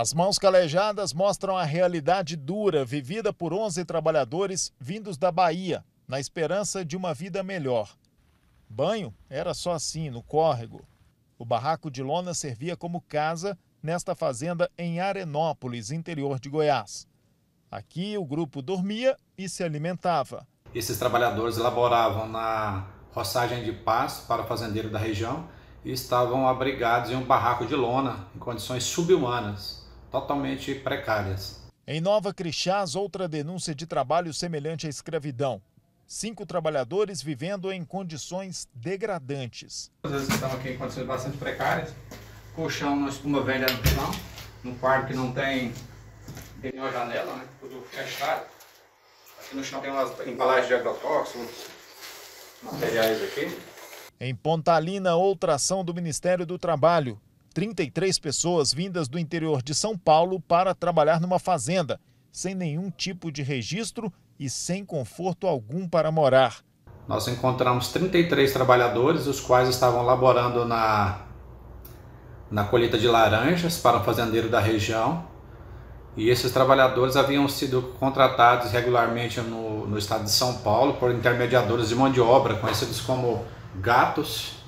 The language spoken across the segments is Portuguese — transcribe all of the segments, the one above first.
As mãos calejadas mostram a realidade dura vivida por 11 trabalhadores vindos da Bahia, na esperança de uma vida melhor. Banho era só assim, no córrego. O barraco de lona servia como casa nesta fazenda em Arenópolis, interior de Goiás. Aqui o grupo dormia e se alimentava. Esses trabalhadores laboravam na roçagem de pasto para fazendeiro da região e estavam abrigados em um barraco de lona em condições subhumanas totalmente precárias. Em Nova Crixás, outra denúncia de trabalho semelhante à escravidão. Cinco trabalhadores vivendo em condições degradantes. Às vezes estão aqui em condições bastante precárias. Colchão, uma espuma velha no chão, num quarto que não tem, tem nenhuma janela, né? tudo fechado. Aqui no chão tem umas embalagens de agrotóxicos, materiais aqui. Em Pontalina, outra ação do Ministério do Trabalho. 33 pessoas vindas do interior de São Paulo para trabalhar numa fazenda, sem nenhum tipo de registro e sem conforto algum para morar. Nós encontramos 33 trabalhadores, os quais estavam laborando na, na colheita de laranjas para um fazendeiro da região. E esses trabalhadores haviam sido contratados regularmente no, no estado de São Paulo por intermediadores de mão de obra, conhecidos como gatos,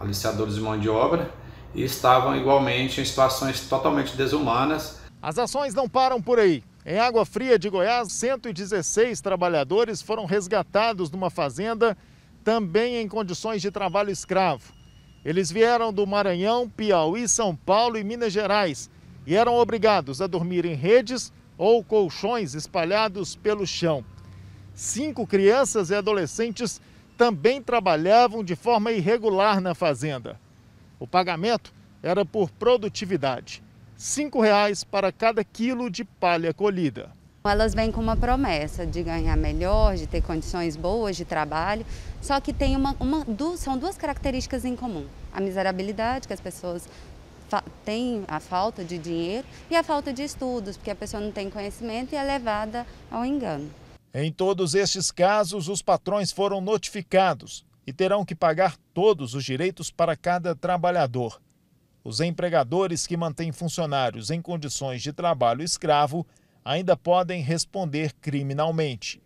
aliciadores de mão de obra e estavam igualmente em situações totalmente desumanas. As ações não param por aí. Em Água Fria de Goiás, 116 trabalhadores foram resgatados numa fazenda, também em condições de trabalho escravo. Eles vieram do Maranhão, Piauí, São Paulo e Minas Gerais e eram obrigados a dormir em redes ou colchões espalhados pelo chão. Cinco crianças e adolescentes também trabalhavam de forma irregular na fazenda. O pagamento era por produtividade. R$ reais para cada quilo de palha colhida. Elas vêm com uma promessa de ganhar melhor, de ter condições boas de trabalho, só que tem uma, uma duas, são duas características em comum. A miserabilidade, que as pessoas têm a falta de dinheiro, e a falta de estudos, porque a pessoa não tem conhecimento e é levada ao engano. Em todos estes casos, os patrões foram notificados e terão que pagar todos os direitos para cada trabalhador. Os empregadores que mantêm funcionários em condições de trabalho escravo ainda podem responder criminalmente.